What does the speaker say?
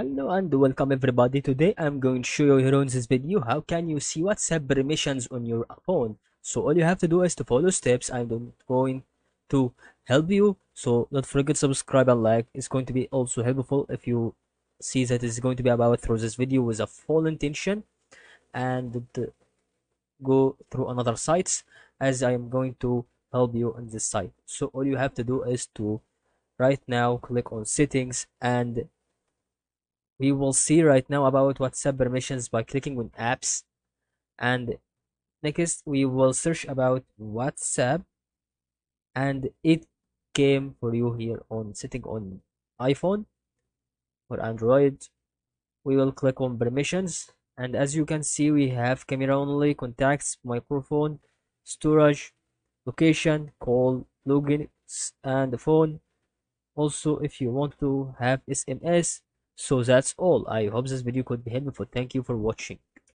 Hello and welcome everybody. Today I'm going to show you here on this video how can you see WhatsApp permissions on your phone. So all you have to do is to follow steps. I'm going to help you. So don't forget subscribe and like. It's going to be also helpful if you see that it's going to be about through this video with a full intention and go through another sites as I am going to help you on this site. So all you have to do is to right now click on settings and we will see right now about WhatsApp permissions by clicking on apps. And next we will search about WhatsApp. And it came for you here on setting on iPhone or Android. We will click on permissions. And as you can see we have camera only contacts microphone storage location call login and the phone. Also if you want to have sms so that's all. I hope this video could be helpful. Thank you for watching